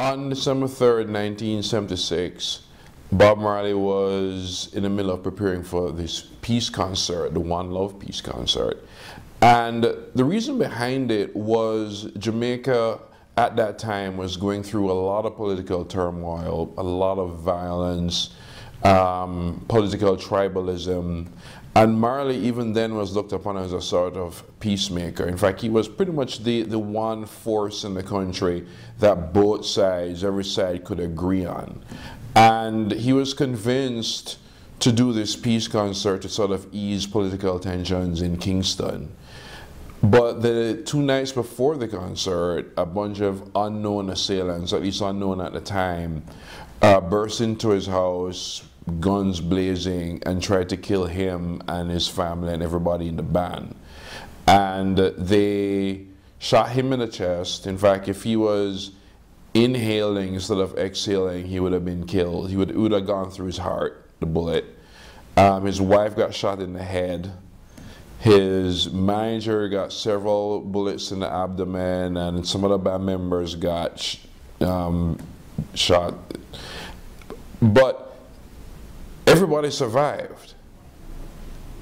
On December 3rd, 1976, Bob Marley was in the middle of preparing for this peace concert, the One Love peace concert. And the reason behind it was Jamaica at that time was going through a lot of political turmoil, a lot of violence, um, political tribalism. And Marley even then was looked upon as a sort of peacemaker. In fact, he was pretty much the, the one force in the country that both sides, every side could agree on. And he was convinced to do this peace concert to sort of ease political tensions in Kingston. But the two nights before the concert, a bunch of unknown assailants, at least unknown at the time, uh, burst into his house, guns blazing, and tried to kill him and his family and everybody in the band. And they shot him in the chest. In fact, if he was inhaling instead of exhaling, he would have been killed. He would, would have gone through his heart, the bullet. Um, his wife got shot in the head. His manager got several bullets in the abdomen, and some of the band members got sh um, shot. But everybody survived.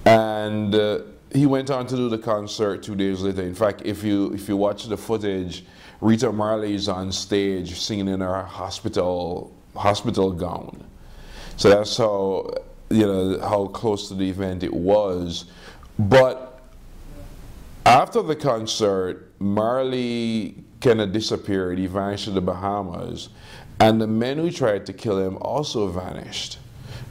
And uh, he went on to do the concert two days later. In fact, if you if you watch the footage, Rita Marley is on stage singing in her hospital hospital gown. So that's how you know how close to the event it was. But after the concert, Marley kind of disappeared. He vanished to the Bahamas. And the men who tried to kill him also vanished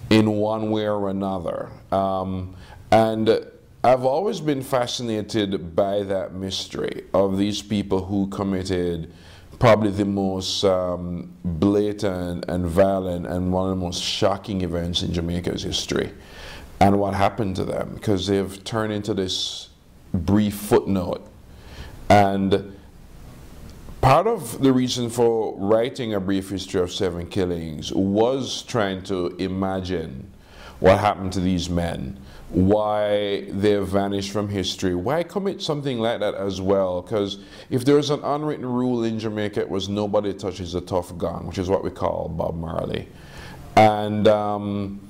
in one way or another. Um, and I've always been fascinated by that mystery of these people who committed probably the most um, blatant and violent and one of the most shocking events in Jamaica's history and what happened to them because they've turned into this brief footnote. And part of the reason for writing a brief history of seven killings was trying to imagine what happened to these men, why they've vanished from history, why commit something like that as well? Because if there's an unwritten rule in Jamaica, it was nobody touches a Tuff Gong, which is what we call Bob Marley. And um,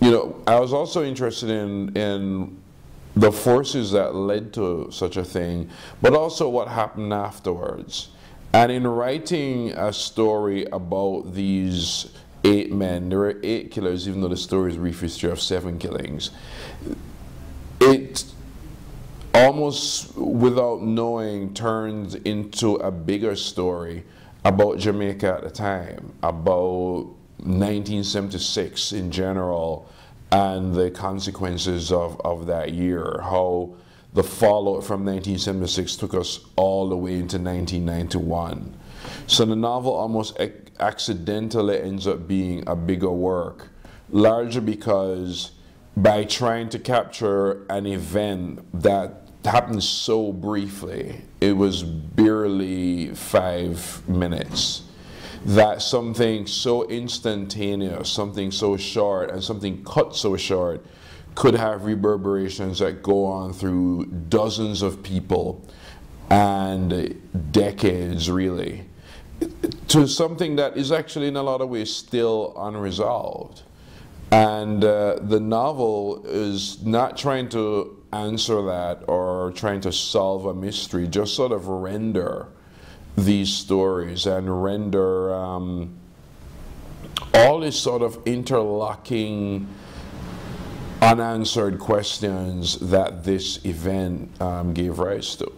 you know, I was also interested in, in the forces that led to such a thing, but also what happened afterwards. And in writing a story about these eight men, there were eight killers, even though the story is brief history of seven killings. It almost without knowing turns into a bigger story about Jamaica at the time, about 1976 in general and the consequences of, of that year, how the fallout from 1976 took us all the way into 1991. So the novel almost accidentally ends up being a bigger work, largely because by trying to capture an event that happened so briefly, it was barely five minutes that something so instantaneous, something so short, and something cut so short could have reverberations that go on through dozens of people and decades, really, to something that is actually, in a lot of ways, still unresolved. And uh, the novel is not trying to answer that or trying to solve a mystery, just sort of render these stories and render um, all these sort of interlocking unanswered questions that this event um, gave rise to.